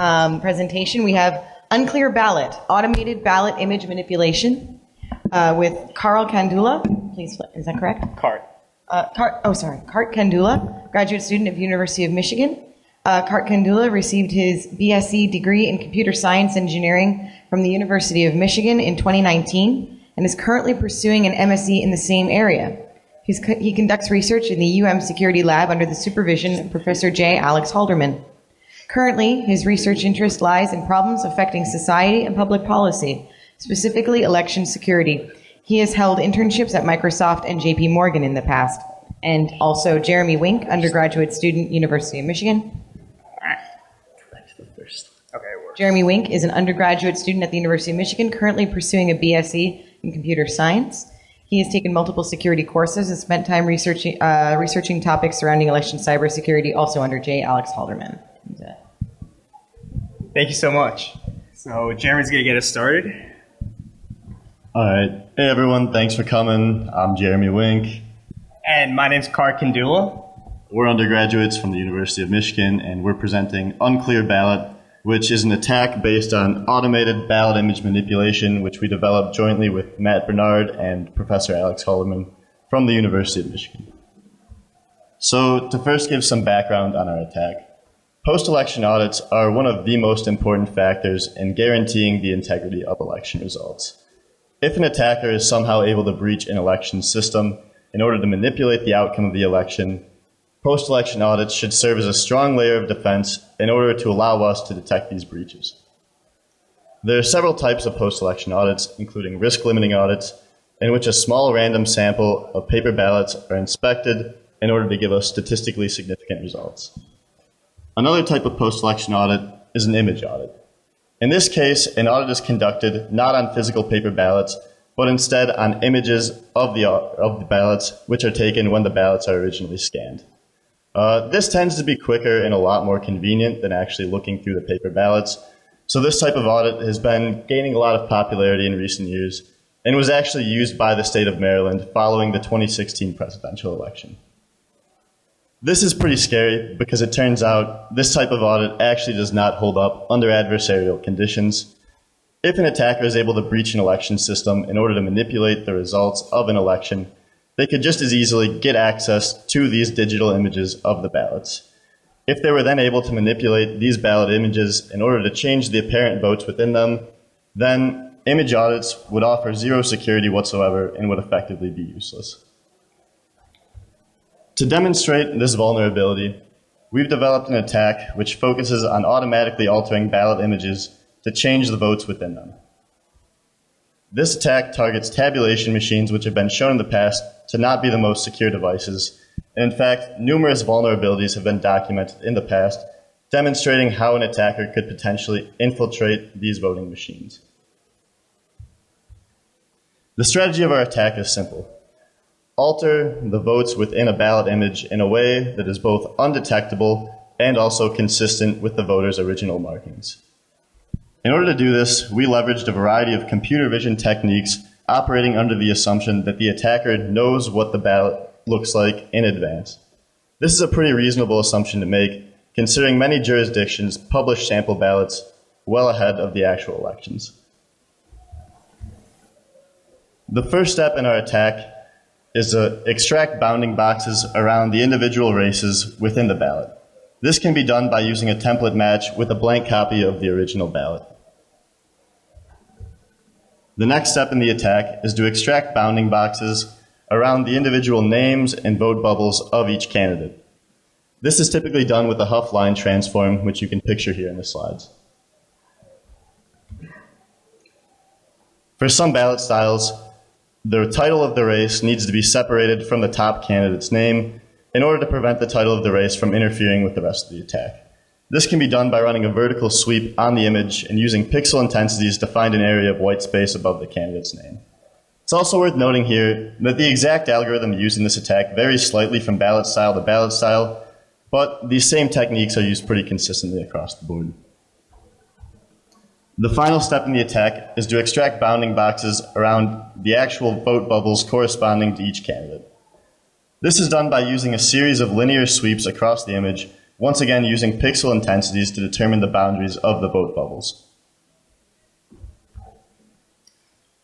um, presentation, we have Unclear Ballot, Automated Ballot Image Manipulation uh, with Carl Kandula. Please, flip. is that correct? Cart. Uh, Cart, oh, sorry, Cart Kandula, graduate student of University of Michigan. Uh, Cart Kandula received his BSc degree in computer science engineering from the University of Michigan in 2019 and is currently pursuing an MSc in the same area. He's, he conducts research in the UM Security Lab under the supervision of Professor J. Alex Halderman. Currently, his research interest lies in problems affecting society and public policy, specifically election security. He has held internships at Microsoft and JP Morgan in the past. And also Jeremy Wink, undergraduate student, University of Michigan. Okay. Jeremy Wink is an undergraduate student at the University of Michigan, currently pursuing a BSc in computer science. He has taken multiple security courses and spent time researching, uh, researching topics surrounding election cybersecurity, also under J. Alex Halderman. Thank you so much. So Jeremy's gonna get us started. All right. Hey, everyone. Thanks for coming. I'm Jeremy Wink. And my name's Cart Kandula. We're undergraduates from the University of Michigan, and we're presenting Unclear Ballot, which is an attack based on automated ballot image manipulation, which we developed jointly with Matt Bernhard and Professor Alex Halderman from the University of Michigan. So, to first give some background on our attack, post election audits are one of the most important factors in guaranteeing the integrity of election results. If an attacker is somehow able to breach an election system in order to manipulate the outcome of the election, post election audits should serve as a strong layer of defense in order to allow us to detect these breaches. There are several types of post election audits, including risk limiting audits, in which a small random sample of paper ballots are inspected in order to give us statistically significant results. Another type of post election audit is an image audit. In this case, an audit is conducted not on physical paper ballots, but instead on images of the, of the ballots which are taken when the ballots are originally scanned. Uh, this tends to be quicker and a lot more convenient than actually looking through the paper ballots. So this type of audit has been gaining a lot of popularity in recent years and was actually used by the state of Maryland following the 2016 presidential election. This is pretty scary because it turns out this type of audit actually does not hold up under adversarial conditions. If an attacker is able to breach an election system in order to manipulate the results of an election, they could just as easily get access to these digital images of the ballots. If they were then able to manipulate these ballot images in order to change the apparent votes within them, then image audits would offer zero security whatsoever and would effectively be useless. To demonstrate this vulnerability, we've developed an attack which focuses on automatically altering ballot images to change the votes within them. This attack targets tabulation machines which have been shown in the past to not be the most secure devices, and in fact, numerous vulnerabilities have been documented in the past demonstrating how an attacker could potentially infiltrate these voting machines. The strategy of our attack is simple alter the votes within a ballot image in a way that is both undetectable and also consistent with the voter's original markings. In order to do this, we leveraged a variety of computer vision techniques operating under the assumption that the attacker knows what the ballot looks like in advance. This is a pretty reasonable assumption to make, considering many jurisdictions publish sample ballots well ahead of the actual elections. The first step in our attack is to extract bounding boxes around the individual races within the ballot. This can be done by using a template match with a blank copy of the original ballot. The next step in the attack is to extract bounding boxes around the individual names and vote bubbles of each candidate. This is typically done with the Hough line transform, which you can picture here in the slides. For some ballot styles, the title of the race needs to be separated from the top candidate's name in order to prevent the title of the race from interfering with the rest of the attack. This can be done by running a vertical sweep on the image and using pixel intensities to find an area of white space above the candidate's name. It's also worth noting here that the exact algorithm used in this attack varies slightly from ballot style to ballot style, but these same techniques are used pretty consistently across the board. The final step in the attack is to extract bounding boxes around the actual vote bubbles corresponding to each candidate. This is done by using a series of linear sweeps across the image once again using pixel intensities to determine the boundaries of the vote bubbles.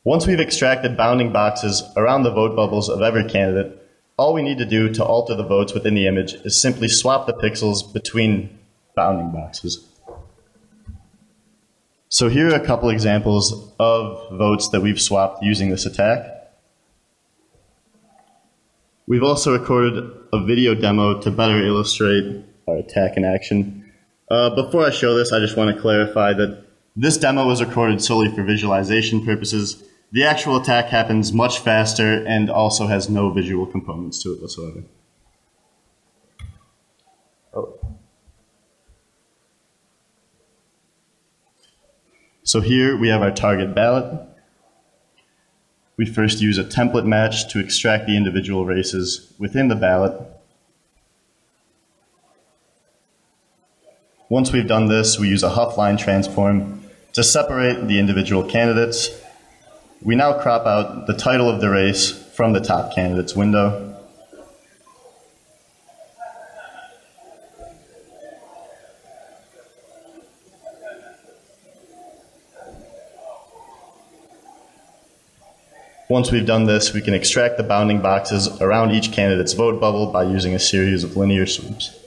Once we've extracted bounding boxes around the vote bubbles of every candidate, all we need to do to alter the votes within the image is simply swap the pixels between bounding boxes. So here are a couple examples of votes that we've swapped using this attack. We've also recorded a video demo to better illustrate our attack in action. Uh, before I show this, I just want to clarify that this demo was recorded solely for visualization purposes. The actual attack happens much faster and also has no visual components to it whatsoever. So here we have our target ballot. We first use a template match to extract the individual races within the ballot. Once we've done this, we use a Hough-line transform to separate the individual candidates. We now crop out the title of the race from the top candidate's window. Once we've done this, we can extract the bounding boxes around each candidate's vote bubble by using a series of linear sweeps.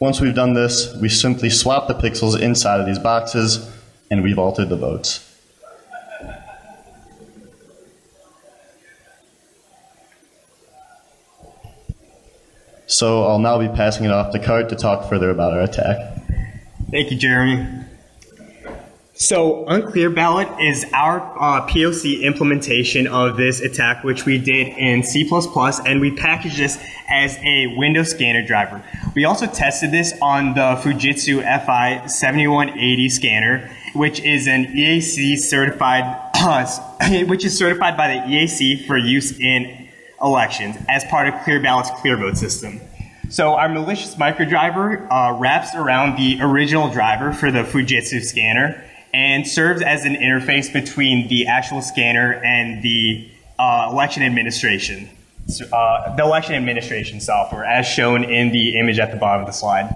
Once we've done this, we simply swap the pixels inside of these boxes, and we've altered the votes. So I'll now be passing it off to Cart to talk further about our attack. Thank you, Jeremy. So unclear ballot is our uh, POC implementation of this attack, which we did in C++, and we packaged this as a window scanner driver. We also tested this on the Fujitsu FI 7180 scanner, which is an EAC certified, which is certified by the EAC for use in elections as part of Clear Ballot's Clear Vote system. So our malicious microdriver uh, wraps around the original driver for the Fujitsu scanner and serves as an interface between the actual scanner and the uh, election administration, uh, the election administration software, as shown in the image at the bottom of the slide.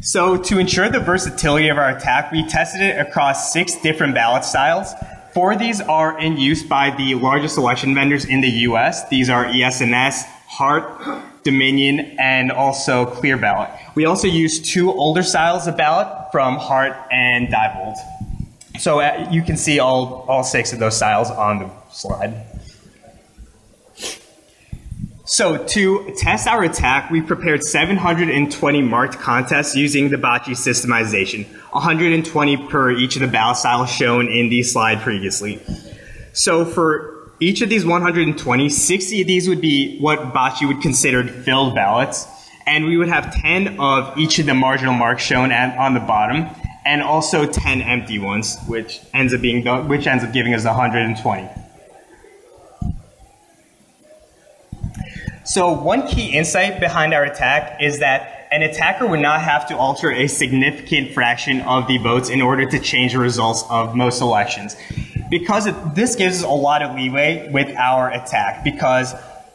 So to ensure the versatility of our attack, we tested it across six different ballot styles. Four of these are in use by the largest election vendors in the US. These are ES&S, HART, Dominion, and also Clear Ballot. We also use two older styles of ballot from Hart and Diebold. So uh, you can see all, all six of those styles on the slide. So to test our attack, we prepared 720 marked contests using the Bajcsy systemization, 120 per each of the ballot styles shown in the slide previously. So for each of these 120, 60 of these would be what Bajcsy would consider filled ballots, and we would have 10 of each of the marginal marks shown at, on the bottom, and also 10 empty ones, which ends up being the, which ends up giving us 120. So one key insight behind our attack is that an attacker would not have to alter a significant fraction of the votes in order to change the results of most elections because it, this gives us a lot of leeway with our attack because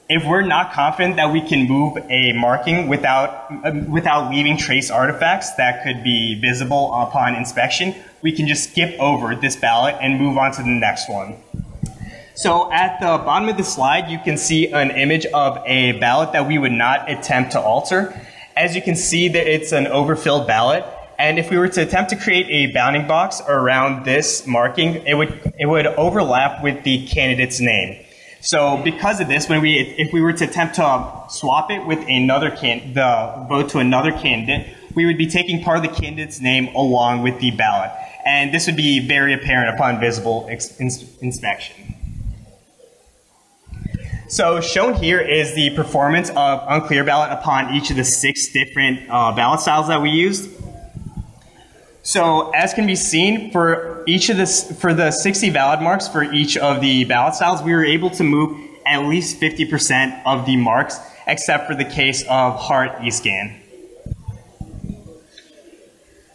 if we're not confident that we can move a marking without uh, without leaving trace artifacts that could be visible upon inspection, we can just skip over this ballot and move on to the next one. So at the bottom of the slide, you can see an image of a ballot that we would not attempt to alter. As you can see that it's an overfilled ballot. And if we were to attempt to create a bounding box around this marking, it would, it would overlap with the candidate's name. So because of this, when we, if we were to attempt to swap it with another can, the vote to another candidate, we would be taking part of the candidate's name along with the ballot. And this would be very apparent upon visible ins inspection. So shown here is the performance of unclear ballot upon each of the six different uh, ballot styles that we used. So as can be seen, for each of this, for the 60 valid marks for each of the ballot styles, we were able to move at least 50% of the marks, except for the case of Hart eScan.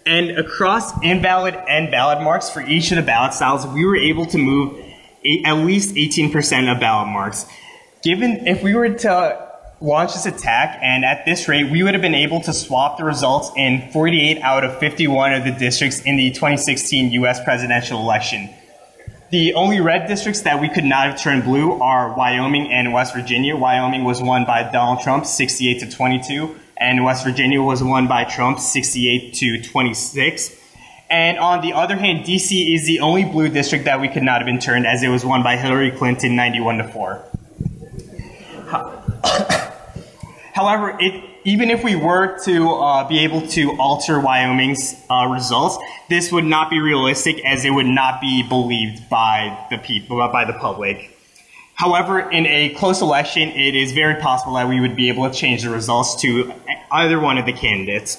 And across invalid and valid marks for each of the ballot styles, we were able to move at least 18% of ballot marks. Given if we were to launch this attack, and at this rate, we would have been able to swap the results in 48 out of 51 of the districts in the 2016 U.S. presidential election. The only red districts that we could not have turned blue are Wyoming and West Virginia. Wyoming was won by Donald Trump, 68 to 22, and West Virginia was won by Trump, 68 to 26. And on the other hand, DC is the only blue district that we could not have been turned as it was won by Hillary Clinton, 91 to 4. However, it, even if we were to uh, be able to alter Wyoming's uh, results, this would not be realistic as it would not be believed by the people, by the public. However, in a close election, it is very possible that we would be able to change the results to either one of the candidates.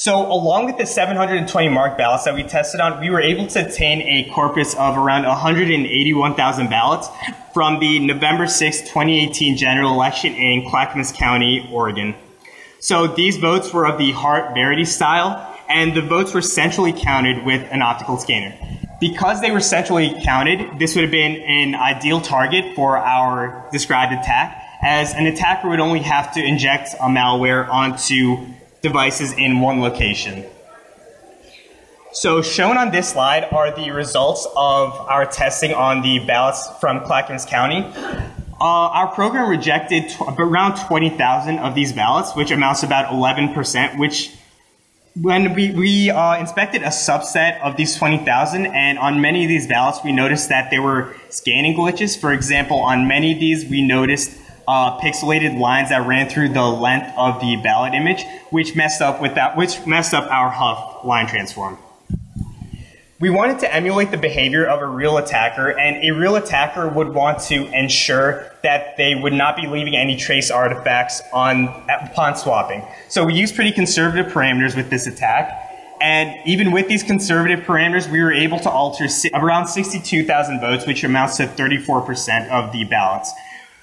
So along with the 720 mark ballots that we tested on, we were able to obtain a corpus of around 181,000 ballots from the November 6, 2018 general election in Clackamas County, Oregon. So these votes were of the Hart Verity style, and the votes were centrally counted with an optical scanner. Because they were centrally counted, this would have been an ideal target for our described attack, as an attacker would only have to inject a malware onto devices in one location. So shown on this slide are the results of our testing on the ballots from Clackamas County. Uh, our program rejected t- around 20,000 of these ballots, which amounts to about 11%, which when we, we uh, inspected a subset of these 20,000, and on many of these ballots, we noticed that there were scanning glitches. For example, on many of these, we noticed uh, pixelated lines that ran through the length of the ballot image, which messed up with that, which messed up our Hough line transform. We wanted to emulate the behavior of a real attacker, and a real attacker would want to ensure that they would not be leaving any trace artifacts on upon swapping. So we used pretty conservative parameters with this attack. And even with these conservative parameters, we were able to alter around 62,000 votes, which amounts to 34% of the ballots.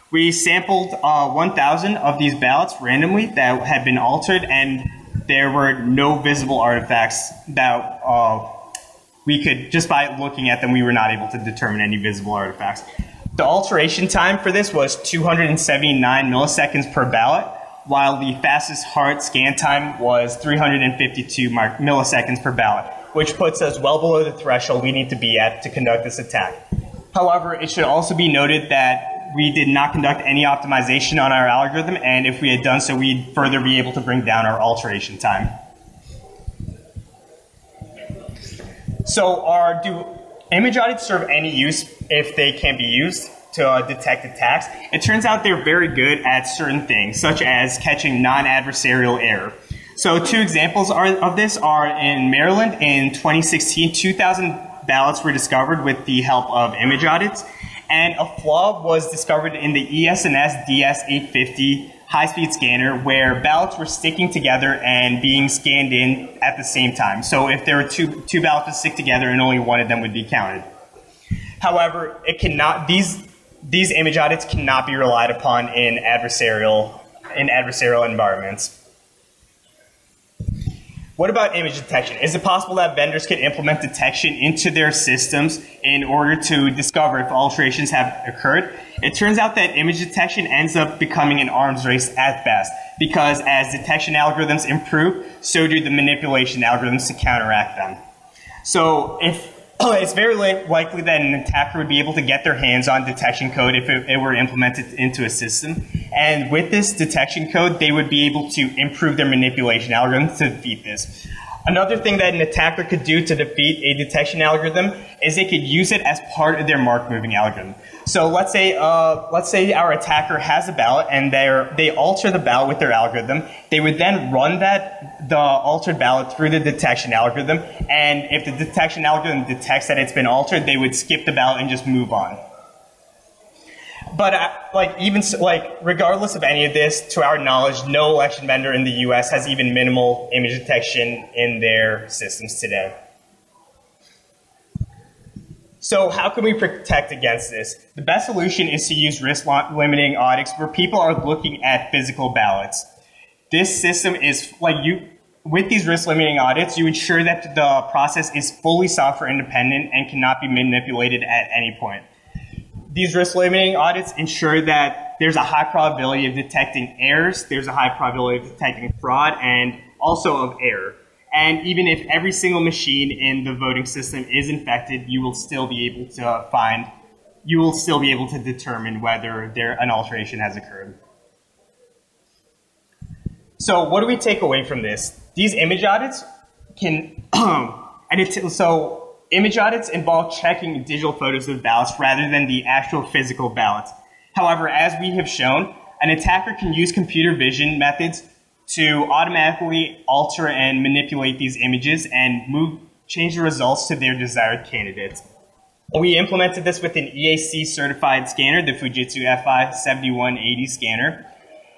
We sampled uh, 1,000 of these ballots randomly that had been altered, and there were no visible artifacts that uh, we could, just by looking at them, we were not able to determine any visible artifacts. The alteration time for this was 279 milliseconds per ballot, while the fastest hard scan time was 352 milliseconds per ballot, which puts us well below the threshold we need to be at to conduct this attack. However, it should also be noted that we did not conduct any optimization on our algorithm, and if we had done so, we'd further be able to bring down our alteration time. So, are do image audits serve any use if they can be used to uh, detect attacks? It turns out they're very good at certain things, such as catching non-adversarial error. So, two examples are, of this are in Maryland in 2016, 2,000 ballots were discovered with the help of image audits, and a flaw was discovered in the ES&S DS850 high-speed scanner where ballots were sticking together and being scanned in at the same time. So if there were two, two ballots to stick together and only one of them would be counted. However, it cannot, these, these image audits cannot be relied upon in adversarial, in adversarial environments. What about image detection? Is it possible that vendors could implement detection into their systems in order to discover if alterations have occurred? It turns out that image detection ends up becoming an arms race at best because as detection algorithms improve, so do the manipulation algorithms to counteract them. So if Oh, it's very likely that an attacker would be able to get their hands on detection code if it, it, were implemented into a system. And with this detection code, they would be able to improve their manipulation algorithms to defeat this. Another thing that an attacker could do to defeat a detection algorithm is they could use it as part of their mark moving algorithm. So let's say uh, let's say our attacker has a ballot and they they alter the ballot with their algorithm. They would then run that the altered ballot through the detection algorithm, and if the detection algorithm detects that it's been altered, they would skip the ballot and just move on. But uh, like even like regardless of any of this, to our knowledge, no election vendor in the U.S. has even minimal image detection in their systems today. So how can we protect against this? The best solution is to use risk limiting audits where people are looking at physical ballots. This system is like you with these risk limiting audits, you ensure that the process is fully software independent and cannot be manipulated at any point. These risk limiting audits ensure that there's a high probability of detecting errors, there's a high probability of detecting fraud, and also of error. And even if every single machine in the voting system is infected, you will still be able to find, you will still be able to determine whether there an alteration has occurred. So what do we take away from this? These image audits can, and it, so image audits involve checking digital photos of ballots rather than the actual physical ballots. However, as we have shown, an attacker can use computer vision methods to automatically alter and manipulate these images and move, change the results to their desired candidates. We implemented this with an EAC certified scanner, the Fujitsu FI7180 scanner.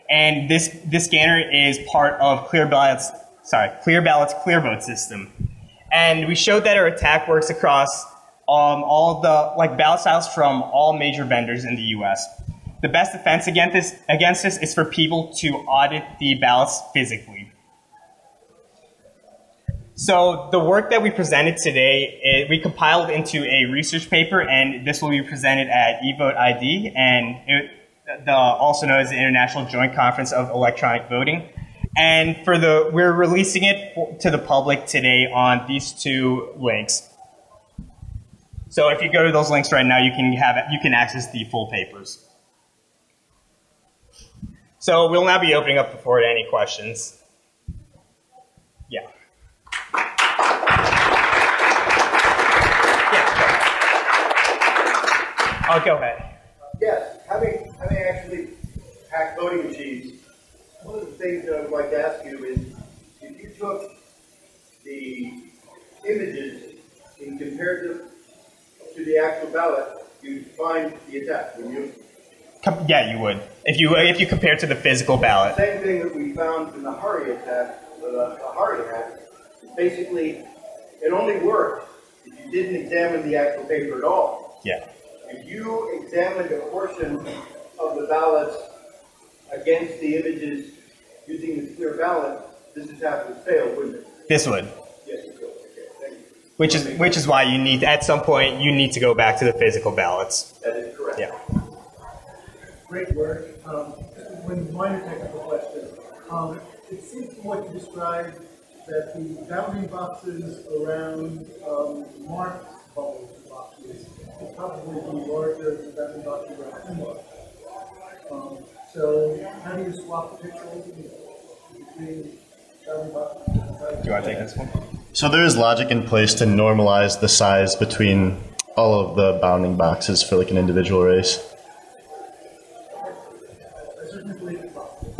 And this, this scanner is part of Clear Ballot's, sorry, Clear ClearVote system. And we showed that our attack works across um, all the like ballot styles from all major vendors in the US. The best defense against this, against this is for people to audit the ballots physically. So the work that we presented today, it, we compiled into a research paper, and this will be presented at eVote ID, and it, the, also known as the International Joint Conference of Electronic Voting. And for the, we're releasing it to the public today on these two links. So if you go to those links right now, you can have you can access the full papers. So we'll now be opening up the floor to any questions. Yeah. Yeah. I'll go ahead. Oh, yes, having having actually hacked voting machines, one of the things that I would like to ask you is if you took the images and compared them to the actual ballot, you'd find the attack, wouldn't you? Com- yeah, you would. If you if you compare to the physical ballot. Same thing that we found in the Hursti attack, the, the Hursti hack. Basically, it only worked if you didn't examine the actual paper at all. Yeah. If you examined a portion of the ballots against the images using the clear ballot, this attack would fail, wouldn't it? This would. Yes, it would. Okay, thank you. Which is which is why you need at some point you need to go back to the physical ballots. That is correct. Yeah. Great work. Um, one minor technical question. Um, it seems from what you described that the bounding boxes around um, marked bubbles boxes would probably be larger than the bounding boxes around unmarked. Um, so how do you swap the pixels between bounding boxes? Do you want to take this one? So there is logic in place to normalize the size between all of the bounding boxes for like an individual race. I certainly believe it's possible.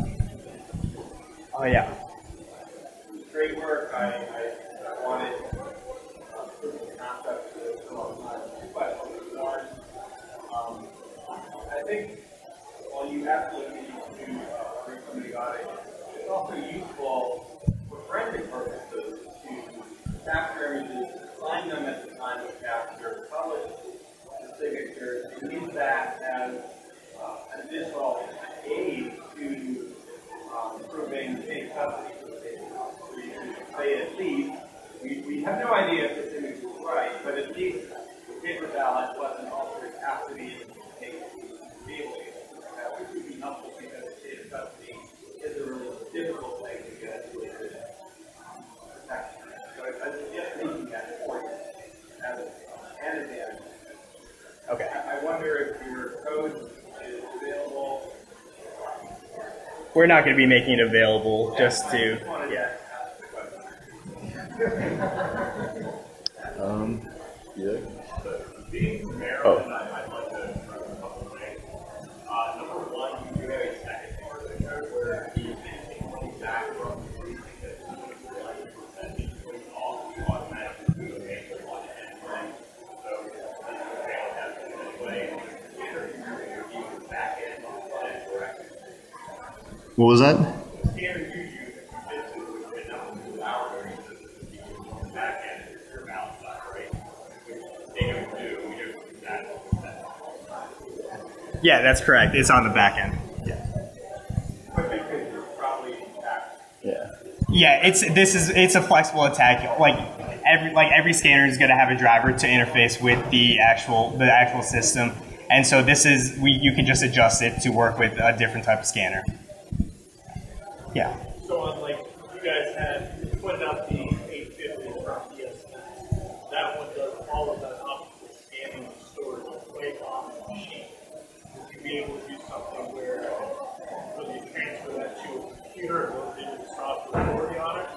Oh yeah. Great work. I, I, I wanted um, proof of concept for a long time. Two questions. One, um, I think while you absolutely need to uh, bring somebody audit, it's also useful for forensic purposes to capture images, find them at the time of capture, publish the signatures, and use that as uh, an additional aid to um, proving safe custody for the patient. So you can say at least, we, we have no idea if this image is right, but at least the paper ballot wasn't altered after the image was taken. Really, that would be helpful because state of custody is a really difficult thing to get to a good um, protection. So I, I suggest making that important as an advantage. Okay. I I wonder if your code is available We're not going to be making it available just to. Don't do that. Yeah, that's correct. It's on the back end. But because you're probably back Yeah. Yeah, it's this is it's a flexible attack. Like every like every scanner is going to have a driver to interface with the actual the actual system, and so this is we you can just adjust it to work with a different type of scanner. Yeah. So on like you guys had put out the 850 from ESP, that one does all of that optical scanning and storage way off the machine. Would you be able to do something where whether you transfer that to a computer and load it into the software already on it?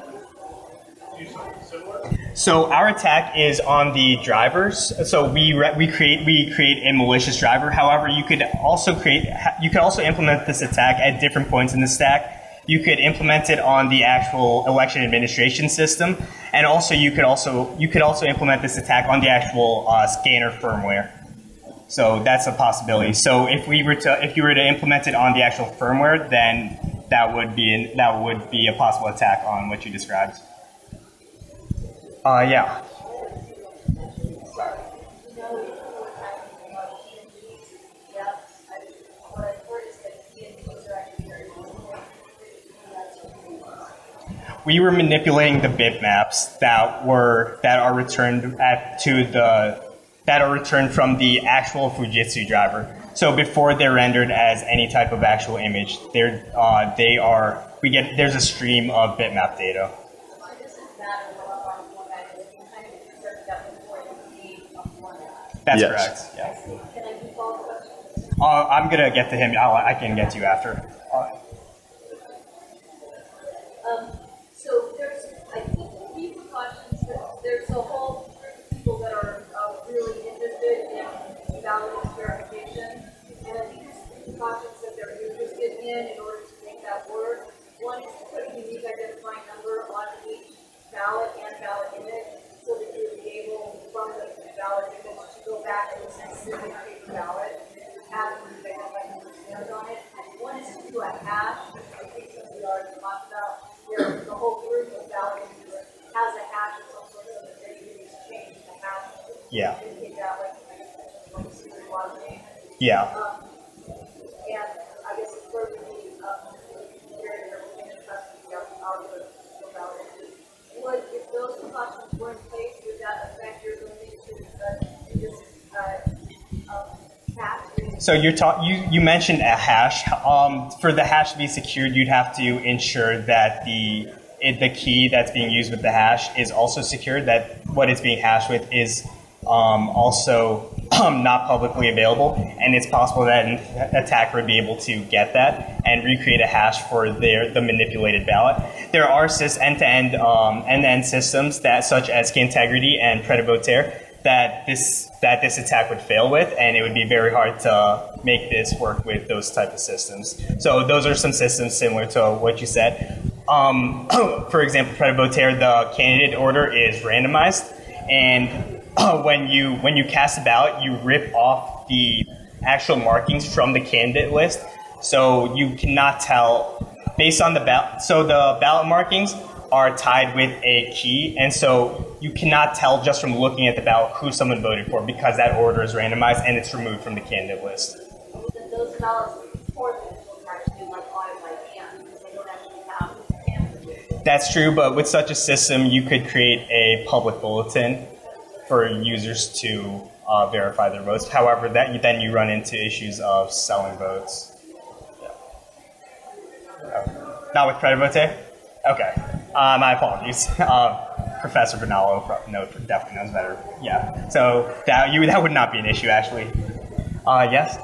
Do something similar? So our attack is on the drivers. So we re- we create we create a malicious driver. However, you could also create you could also implement this attack at different points in the stack. You could implement it on the actual election administration system, and also you could also you could also implement this attack on the actual uh, scanner firmware. So that's a possibility. So if we were to if you were to implement it on the actual firmware, then that would be an, that would be a possible attack on what you described. Uh, yeah. we were manipulating the bitmaps that were that are returned at to the that are returned from the actual Fujitsu driver. So before they're rendered as any type of actual image, they're uh, they are we get there's a stream of bitmap data. That's Yes. correct. Yeah. Uh, I'm gonna get to him. I'll, I can get to you after. So you're ta- you you mentioned a hash. Um, for the hash to be secured, you'd have to ensure that the it, the key that's being used with the hash is also secured. That what it's being hashed with is um, also um, not publicly available, and it's possible that an attacker would be able to get that and recreate a hash for their the manipulated ballot. There are sys- end-to-end um, end-to-end systems that, such as Scantegrity and Prêt à Voter, that this that this attack would fail with, and it would be very hard to make this work with those type of systems. So those are some systems similar to what you said. Um, for example, Prêt à Voter, the candidate order is randomized, and when you when you cast a ballot, you rip off the actual markings from the candidate list, so you cannot tell based on the ballot. So the ballot markings are tied with a key, and so you cannot tell just from looking at the ballot who someone voted for because that order is randomized and it's removed from the candidate list. Those ballots before actually like audit by hand, because they don't actually have the. That's true, but with such a system, you could create a public bulletin for users to uh, verify their votes. However, that then you run into issues of selling votes. Yeah. Not with Predivote? Okay. Uh, my apologies. Uh, Professor Benaloh pro- no, definitely knows better. Yeah. So that you that would not be an issue actually. Uh, yes.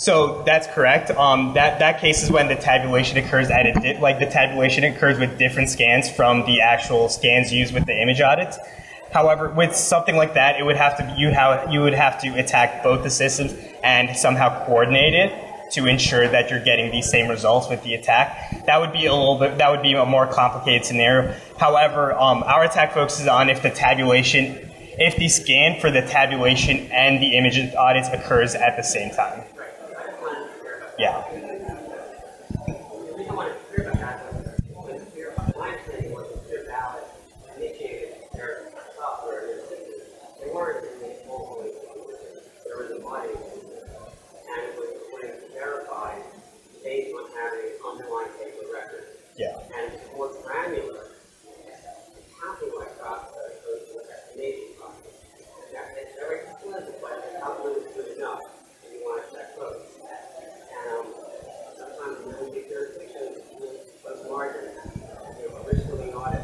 So that's correct. Um, that that case is when the tabulation occurs at a di- like the tabulation occurs with different scans from the actual scans used with the image audits. However, with something like that, it would have to you have you would have to attack both the systems and somehow coordinate it to ensure that you're getting these same results with the attack. That would be a little bit that would be a more complicated scenario. However, um, our attack focuses on if the tabulation if the scan for the tabulation and the image audits occurs at the same time. Yeah. The reason why it's clear about that is because it's clear about my understanding was it's clear ballot, and they changed their software, their systems. They weren't in the locally, there was a money, and it was when it's verified based on having underlying paper records. Yeah. And it's more granular, accounting like process, goes to estimation process. Now, it's very pleasant, but how good is good enough, and you want to check those. And, um, sometimes in really big jurisdictions, was larger than that. You know, originally audit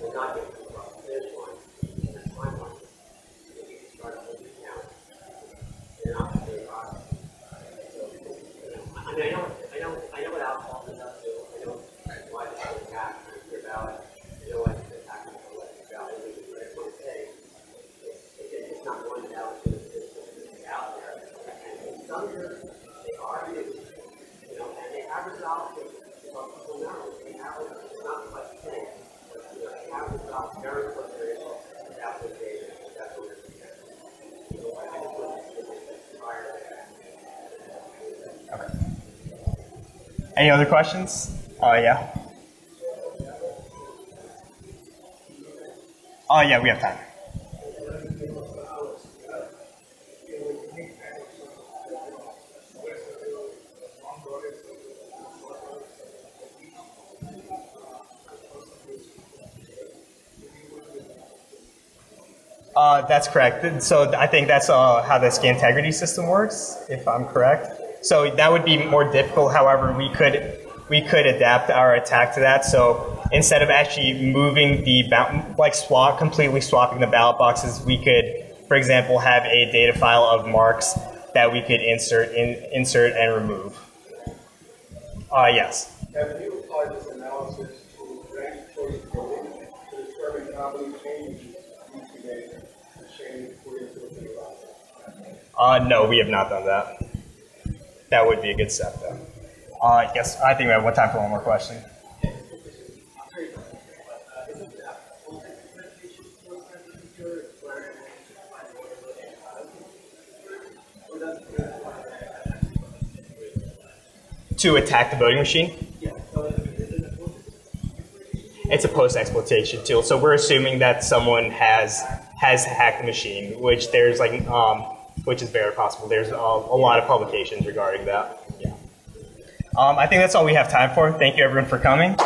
will not get to the finish line, in the timeline. If you start a whole new count, you're not going to do audit. So, you know, I mean, I know, I know, I know what alcohol does too. I know why it's so bad, your ballot. I know why it's attacking the electric ballot. But I just want to say, it's, it's it's not one ballot, it's, it's, it's out there. And in some years, they are used, you know, and they have resolved it. Well, people know, they have, it's not much thing, but, you know, they have resolved very quickly without the data, without the data. So I I just want to say that prior to that. Any other questions? Oh yeah. Oh yeah, we have time. Uh, that's correct. So I think that's uh, how the Scantegrity system works, if I'm correct. So that would be more difficult. However, we could we could adapt our attack to that. So instead of actually moving the like swap completely swapping the ballot boxes, we could, for example, have a data file of marks that we could insert in, insert and remove. Uh, yes. Have you applied this analysis to ranked choice voting to determine how many changes to be made to change according to the law? Uh, no, we have not done that. That would be a good step, though. Uh, yes, I think we have one time for one more question. To attack the voting machine? It's a post-exploitation tool, so we're assuming that someone has has hacked the machine, which there's like, um, which is very possible. There's a, a lot of publications regarding that. Yeah. Um, I think that's all we have time for. Thank you, everyone, for coming.